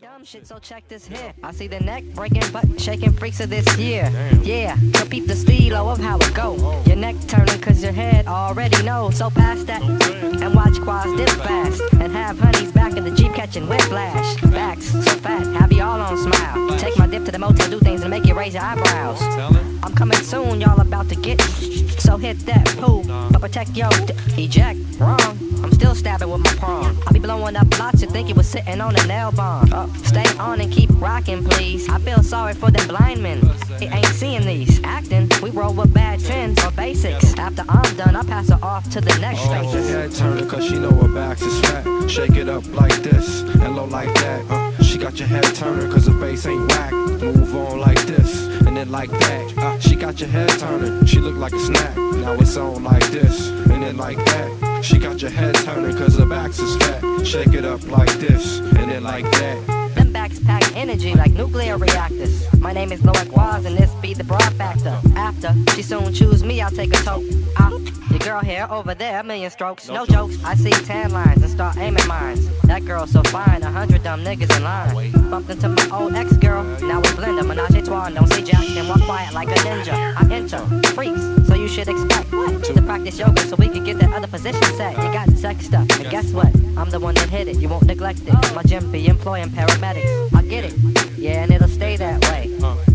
that dumb shit, so check this here. I see the neck breaking, butt shaking freaks of this year. Yeah, repeat the stilo of how it go. Your neck turning cause your head already knows. So pass that and watch quads dip fast. And have honeys back in the Jeep catching whiplash. Backs so fat, have you all on smile. Take my dip to the motel, do things and make you raise your eyebrows. I'm coming soon, y'all about to get. So hit that poo, but protect your d- eject. Wrong, I'm still stabbing with my palm. I be blowing up lots, you think you was sitting on a nail bomb. Uh, stay on and keep rocking, please. I feel sorry for the blind men. He ain't seeing these. Acting, we roll with bad tens or basics. After I'm done, I pass her off to the next Hold your faces. head turning cause she know her back is fat. Shake it up like this and low like that. Uh, she got your head turning cause her face ain't whack. Move on like this and then like that. Uh, she got your head turning, she look like a snack. Now it's on like this and then like that. She got your head turning cause her back's is fat. Shake it up like this and then like that. Them backs pack energy like nuclear reactors. My name is Loic Waz and this be the broad factor. After she soon choose me, I'll take a toke. Girl here, over there, a million strokes. No jokes, I see tan lines and start aiming mines. That girl so fine, a hundred dumb niggas in line. Bumped into my old ex girl, now we blend a menage a trois. Don't say jack and walk quiet like a ninja. I enter freaks, so you should expect to practice yoga so we can get that other position set. You got sex stuff, and guess what? I'm the one that hit it, you won't neglect it. My gym be employing paramedics. I get it, yeah, and it'll stay that way.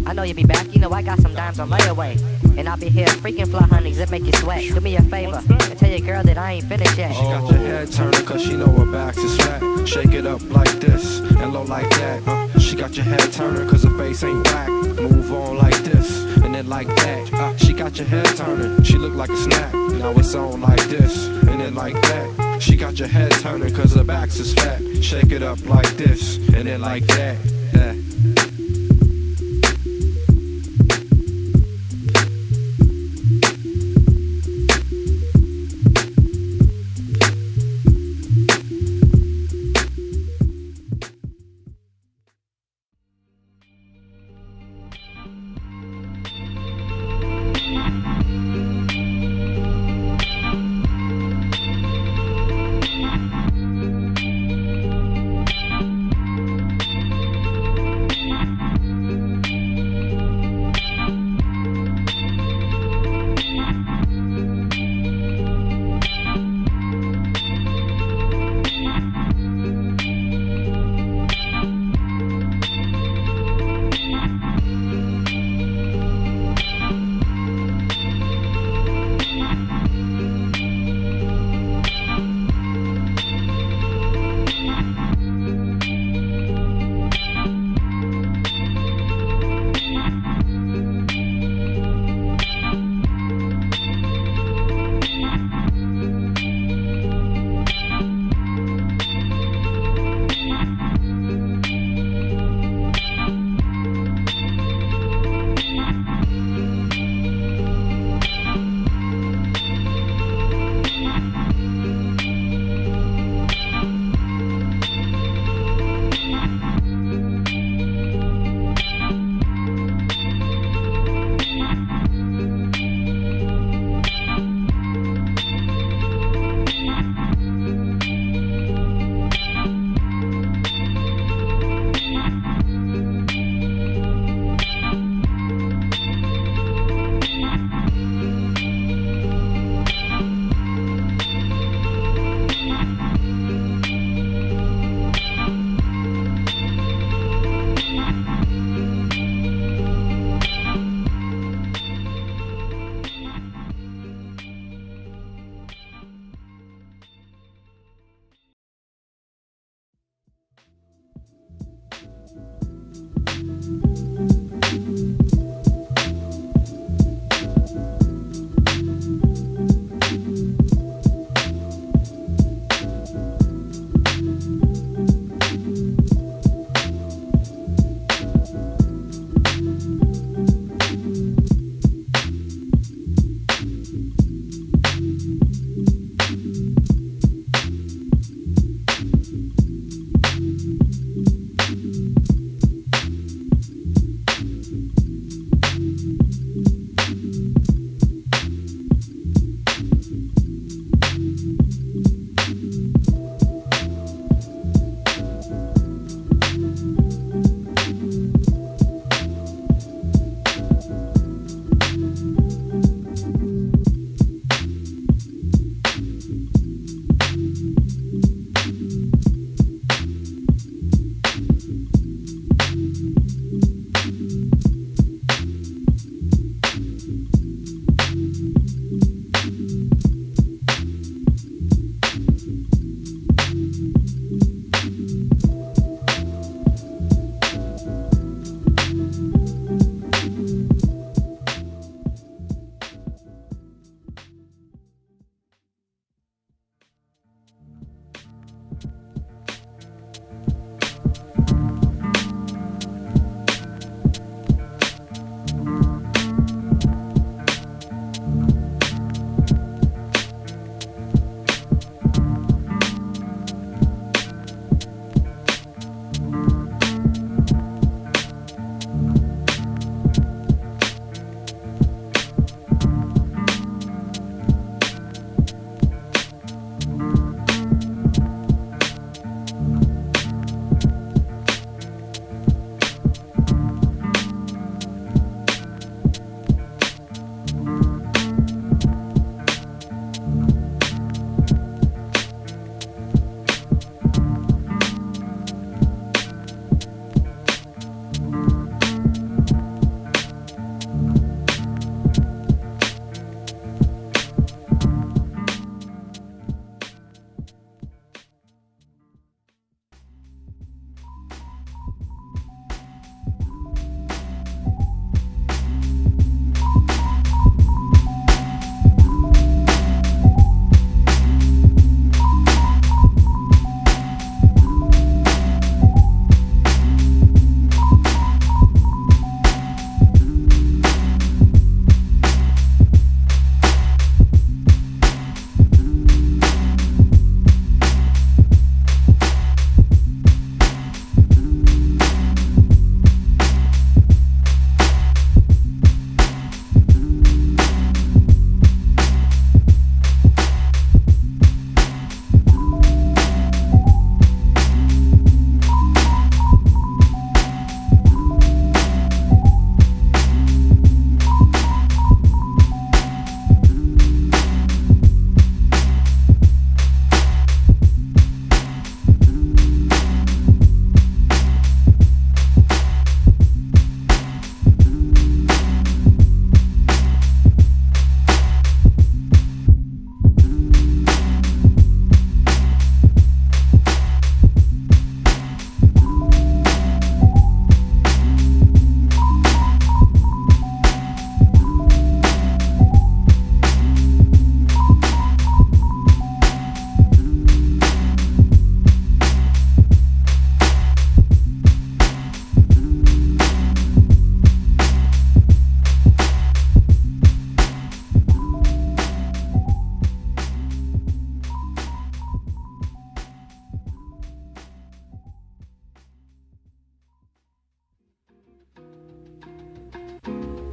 I know you'll be back, you I got some dimes on layaway. And I'll be here freaking fly honeys that make you sweat. Do me a favor and tell your girl that I ain't finished yet. She got your head turning cause she know her back is fat. Shake it up like this and low like that. Uh, she got your head turning cause her face ain't whack. Move on like this and then like that. Uh, she got your head turning, she look like a snack. Now it's on like this and then like that. She got your head turning cause her back is fat. Shake it up like this and then like that.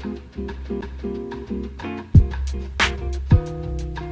Thank you.